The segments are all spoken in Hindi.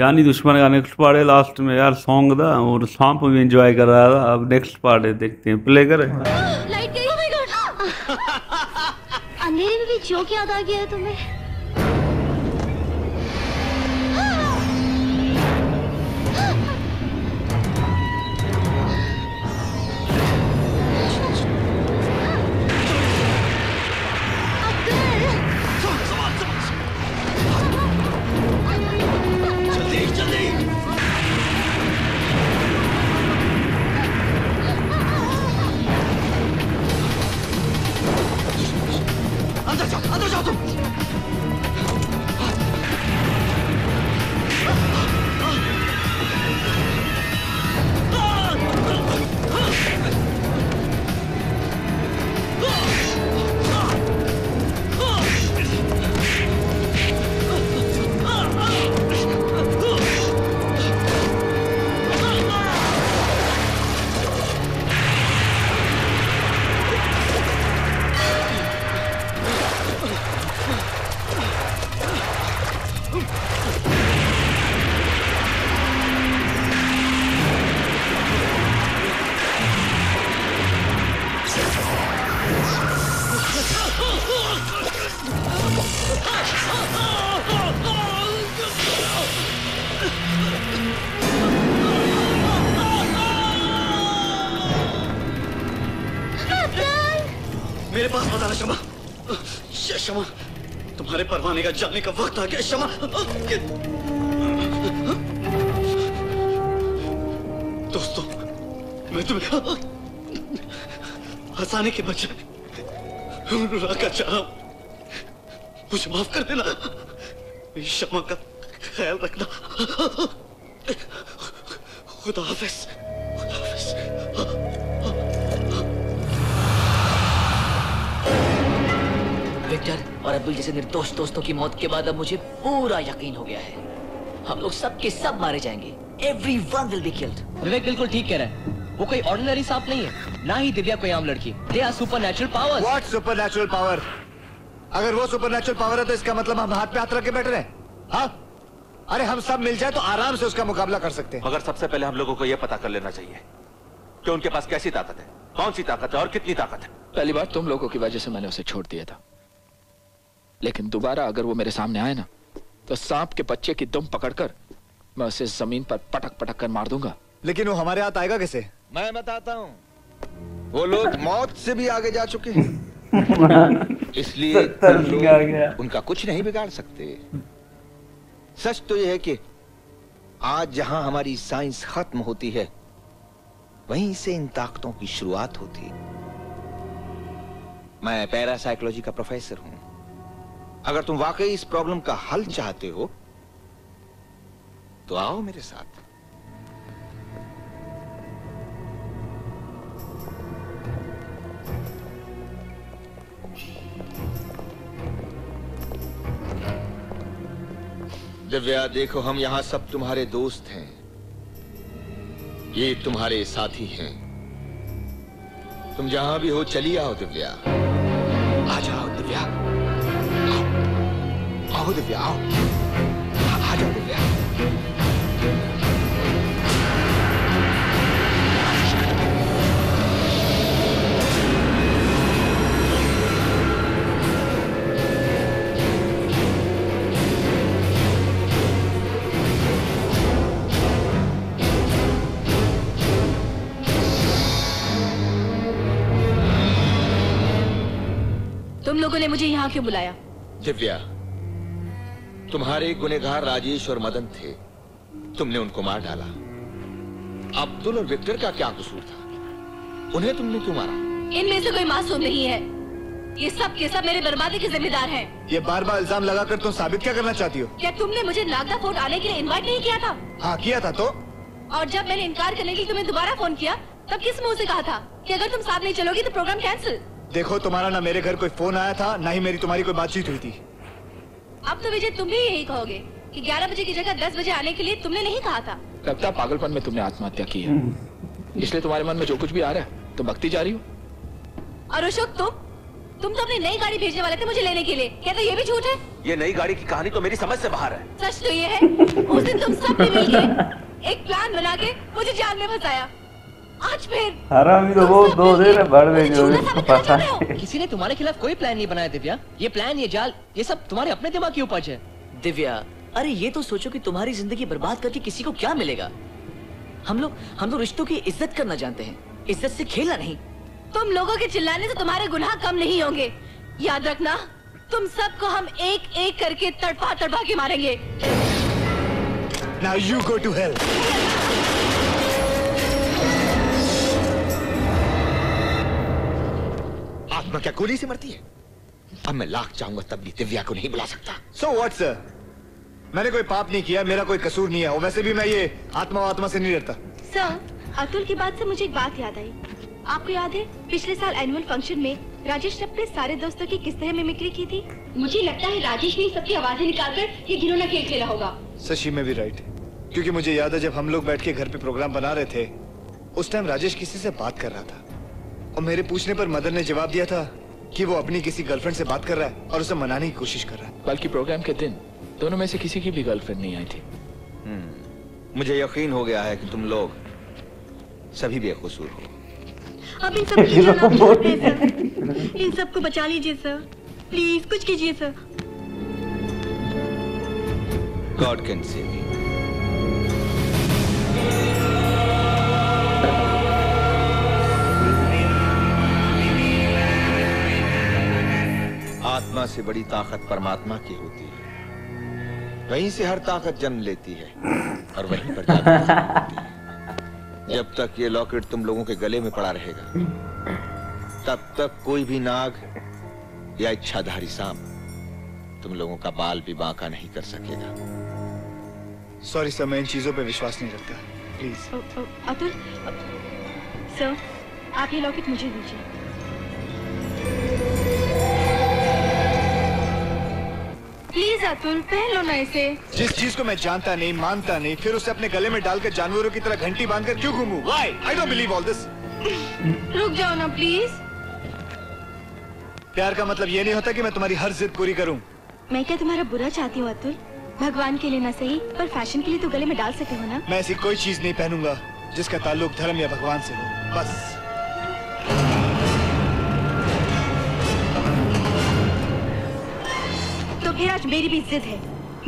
जानी दुश्मन का नेक्स्ट पार्ट है लास्ट में यार सॉन्ग था और सांप भी एंजॉय कर रहा था अब नेक्स्ट पार्ट है देखते हैं प्ले करें! अंधेरे में भी जो याद आ गया है तुम्हें। मेरे पास शमा श- शमा तुम्हारे परवाने का जाने का वक्त आ गया शमा दोस्तों, मैं तुम्हें हंसाने के बजाय रुला कर चाह मुझे माफ़ कर देना। मेरी शमा का ख्याल रखना। खुदा हाफिज खुदा हाफिज। विक्टर और अब्दुल जैसे निर्दोष दोस्तों की मौत के बाद अब मुझे पूरा यकीन हो गया है। हम लोग सब के सब मारे जाएँगे। Everyone will be killed Vivek बिल्कुल ठीक कह रहा है। वो कोई ऑर्डिनरी सांप नहीं है। ना ही दिव्या कोई आम लड़की। They are supernatural powers what supernatural power अगर वो सुपरनैचुरल पावर है तो इसका मतलब हम हाथ पे हाथ रख के बैठ रहे हैं। हाँ? अरे हम सब मिल जाए तो आराम से उसका मुकाबला कर सकते हैं। मगर सबसे पहले हम लोगों को यह पता कर लेना चाहिए कि उनके पास कैसी ताकत है कौन सी ताकत है और कितनी ताकत है। पहली बार तुम लोगों की वजह से मैंने उसे छोड़ दिया था। लेकिन दोबारा अगर वो मेरे सामने आए ना तो सांप के बच्चे की दुम पकड़कर मैं उसे ज़मीन पर पटक पटक कर मार दूँगा। लेकिन वो हमारे हाथ आएगा कैसे? मैं बताता हूँ। वो लोग मौत से भी आगे जा चुके हैं। इसलिए उनका कुछ नहीं बिगाड़ सकते। सच तो यह है कि आज जहाँ हमारी साइंस खत्म होती है वहीं से इन ताकतों की शुरुआत होती है। मैं पैरासाइकोलॉजी का प्रोफेसर हूँ। अगर तुम वाकई इस प्रॉब्लम का हल चाहते हो तो आओ मेरे साथ। दिव्या, देखो हम यहाँ सब तुम्हारे दोस्त हैं। ये तुम्हारे साथी हैं। तुम जहाँ भी हो, चली आओ दिव्या। आ जाओ दिव्या। आओ। आओ दिव्या, आओ। आ- आ जाओ दिव्या। तुम लोगों ने मुझे यहाँ क्यों बुलाया? दिव्या तुम्हारे गुनेगार राजेश और मदन थे। तुमने उनको मार डाला। अब्दुल और विक्टर का क्या कसूर था? उन्हें तुमने क्यों मारा? इनमें से कोई मासूम नहीं है। ये सब के सब मेरे बर्बादी के जिम्मेदार हैं। ये बार बार इल्ज़ाम लगाकर तुम साबित क्या करना चाहती हो? क्या तुमने मुझे नागदा फोर्ट आने के लिए इनवाइट नहीं किया था? हाँ किया था तो? और जब मैंने इनकार करने के लिए तुम्हें दोबारा फ़ोन किया तब किस मुँह से कहा था कि अगर तुम साथ नहीं चलोगी तो प्रोग्राम कैंसिल देखो तुम्हारा ना मेरे घर कोई फ़ोन आया था ना ही मेरी तुम्हारी कोई बातचीत हुई थी। अब तो विजय तुम भी यही कहोगे कि 11 बजे की जगह 10 बजे आने के लिए तुमने नहीं कहा था। लगता पागलपन में तुमने आत्महत्या की है। इसलिए तुम्हारे मन में जो कुछ भी आ रहा है तुम भक्ति जा रही हो? और अशोक तुम? तुम तो अपनी नई गाड़ी भेजने वाले थे मुझे लेने के लिए। क्या तो ये भी झूठ है? ये नई गाड़ी की कहानी तो मेरी समझ से बाहर है। सच तो ये है उस दिन तुम सबने मिलकर एक प्लान बना के मुझे जाल में फंसाया। आज फिर। हरामी तो वो दो दे रहे बढ़ गए जो इसको पता है किसी ने तुम्हारे खिलाफ कोई प्लान नहीं बनाया दिव्या। ये प्लान ये जाल ये सब तुम्हारे अपने दिमाग की उपज है। दिव्या अरे ये तो सोचो कि तुम्हारी ज़िंदगी बर्बाद करके किसी को क्या मिलेगा। हम लोग हम लोग रिश्तों की इज़्ज़त करना जानते हैं। इज़्ज़त से खेलना नहीं। तुम लोगों के चिल्लाने से तुम्हारे गुनाह कम नहीं होंगे। याद रखना तुम सबको हम एक एक करके तड़पा तड़पा के मारेंगे। Now you go to hell. आत्मा क्या गोली से मरती है? अब मैं लाख चाहूँगा तब भी दिव्या को नहीं बुला सकता। So what sir? मैंने कोई पाप नहीं किया मेरा कोई कसूर नहीं है वैसे भी मैं ये आत्मा आत्मा से नहीं डरता। सर अतुल की बात से मुझे एक बात याद आई। आपको याद है पिछले साल एनुअल फ़ंक्शन में राजेश ने अपने सारे दोस्तों की किस तरह मिमिक्री की थी? मुझे लगता है राजेश ने सबकी आवाज़ें निकालकर ये घिनौना खेल खेला होगा। शशि में भी राइट क्योंकि मुझे याद है जब हम लोग बैठ के घर पे प्रोग्राम बना रहे थे उस टाइम राजेश किसी से बात कर रहा था। और मेरे पूछने पर मदर ने जवाब दिया था कि वो अपनी किसी गर्लफ्रेंड से बात कर रहा है और उसे मनाने की कोशिश कर रहा है। बल्कि प्रोग्राम के दिन दोनों में से किसी की भी गर्लफ्रेंड नहीं आई थी। मुझे यकीन हो गया है कि तुम लोग सभी बेकसूर हो। अब इन सब सर। इन सबको बचा लीजिए सर। प्लीज़ कुछ कीजिए सर। गॉड कैन सेव आत्मा से बड़ी ताकत परमात्मा की होती है। वहीं से हर ताकत जन्म लेती है और वहीं पर होती है। जब तक ये लॉकेट तुम लोगों के गले में पड़ा रहेगा तब तक कोई भी नाग या इच्छाधारी सांप तुम लोगों का बाल भी बांका नहीं कर सकेगा। सॉरी सर मैं इन चीज़ों पे विश्वास नहीं रखता। प्लीज़ अतुल सर आप ये लॉकेट मुझे दीजिए। प्लीज़ अतुल पहन लो ना इसे। जिस चीज़ को मैं जानता नहीं मानता नहीं फिर उसे अपने गले में डालकर जानवरों की तरह घंटी बांधकर क्यों घूमूं? Why? I don't believe all this. रुक जाओ ना प्लीज़ प्यार का मतलब ये नहीं होता कि मैं तुम्हारी हर जिद पूरी करूँ। मैं क्या तुम्हारा बुरा चाहती हूँ अतुल? भगवान के लिए ना सही पर फ़ैशन के लिए तो गले में डाल सकते हो ना? मैं ऐसी कोई चीज़ नहीं पहनूँगा जिसका ताल्लुक धर्म या भगवान से हो। बस। फिर आज मेरी भी जिद है।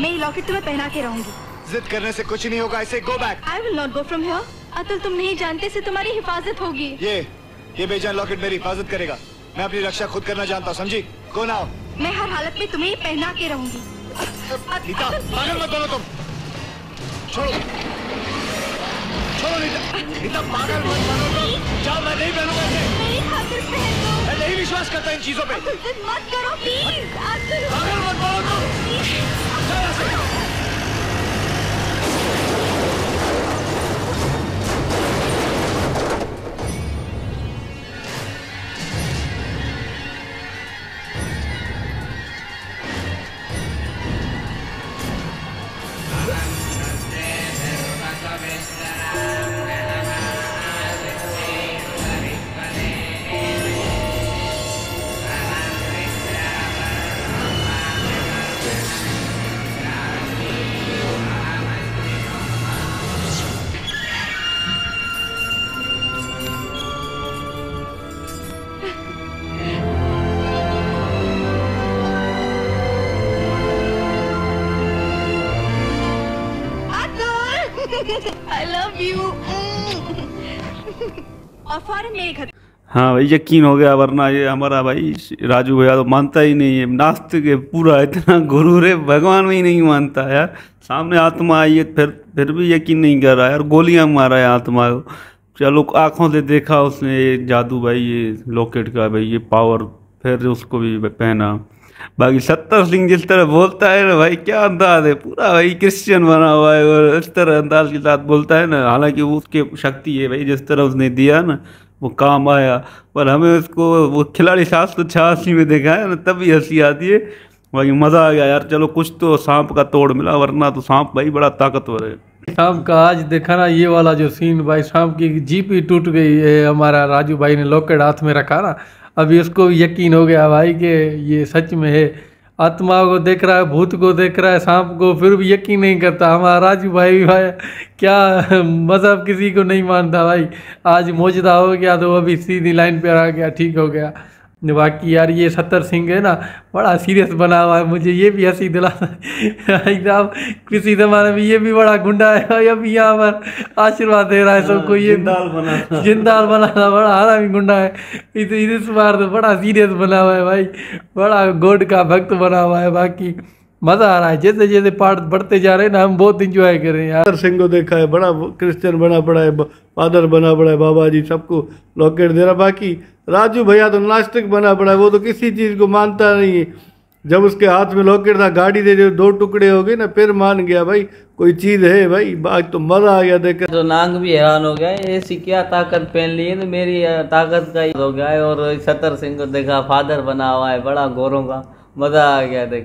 मैं लॉकेट तुम्हें पहना के रहूँगी। जिद करने से कुछ नहीं होगा ऐसे go back I will not go from here Atul तुम नहीं जानते से तुम्हारी हिफाजत होगी। ये ये बेजान लॉकेट मेरी हिफाजत करेगा। मैं अपनी रक्षा खुद करना जानता हूँ समझी? कौन आओ मैं हर हालत में तुम्हें पहना के रहूँगी। नीता पागल मत बनो तुम। छोड़ो। छोड़ो नीता नीता पागल मत बनो तुम। जाओ मैं नहीं पहनूँगा मेरी खातिर पहन मैं नहीं विश्वास करता इन चीज़ों पे। मत करो प्लीज़ अगर मत बनो तुम लव यू हाँ भाई यकीन हो गया वरना ये हमारा भाई राजू भैया तो मानता ही नहीं है। नास्तिक है पूरा इतना गुरूर है भगवान में ही नहीं मानता यार। सामने आत्मा आई है फिर फिर भी यकीन नहीं कर रहा यार गोलियाँ मारा है आत्मा को। चलो आँखों से देखा उसने ये जादू भाई ये लॉकेट का भाई ये पावर फिर उसको भी पहना। बाकी सत्तर सिंह जिस तरह बोलता है ना भाई, क्या अंदाज है? पूरा भाई क्रिश्चियन बना हुआ है और इस तरह अंदाज के साथ बोलता है ना। हालाँकि वो उसके शक्ति है भाई, जिस तरह उसने दिया ना, वो काम आया। पर हमें उसको, वो खिलाड़ी सात सौ छियासी में देखा है ना, तभी हँसी आती है। भाई मज़ा आ गया यार, चलो कुछ तो सांप का तोड़ मिला, वरना तो सांप भाई बड़ा ताकतवर है। सांप का आज देखा ना, ये वाला जो सीन भाई सांप की जीप ही टूट गई है, हमारा राजू भाई ने लॉकेट हाथ में रखा ना अभी उसको यकीन हो गया भाई कि ये सच में है। आत्मा को देख रहा है, भूत को देख रहा है, सांप को फिर भी यकीन नहीं करता। हमारा राजू भाई भी भाई, क्या मज़हब किसी को नहीं मानता भाई। आज मौजदा हो गया तो अभी सीधी लाइन पर आ गया, ठीक हो गया। बाकी यार ये सत्तर सिंह है ना बड़ा सीरियस बना हुआ है मुझे ये भी हँसी दिला एकदम किसी जमाने में ये भी बड़ा गुंडा है भाई अभी यहाँ पर आशीर्वाद दे रहा है सबको ये जिंदाल बना जिंदाल बना था बड़ा हरामी गुंडा है। इस इस बार तो बड़ा सीरियस बना हुआ है भाई बड़ा गोड का भक्त बना हुआ है बाकी। मज़ा आ रहा है। जैसे जैसे पार्ट बढ़ते जा रहे हैं ना हम बहुत इंजॉय कर रहे हैं यार। सिंह को देखा है बड़ा क्रिश्चियन बना पड़ा है फादर बना पड़ा है बाबा जी सबको लॉकेट दे रहा बाकी राजू भैया तो नास्तिक बना पड़ा है वो तो किसी चीज़ को मानता नहीं है। जब उसके हाथ में लॉकेट था गाड़ी दे जो दो टुकड़े हो गए ना फिर मान गया भाई कोई चीज़ है भाई आज तो मज़ा आ गया देख तो नांग भी हैरान हो गया ऐसी क्या ताकत पहन ली है तो मेरी ताकत का ही हो गया है। और सतर सिंह को देखा फादर बना हुआ है बड़ा गोरों का मज़ा आ गया देख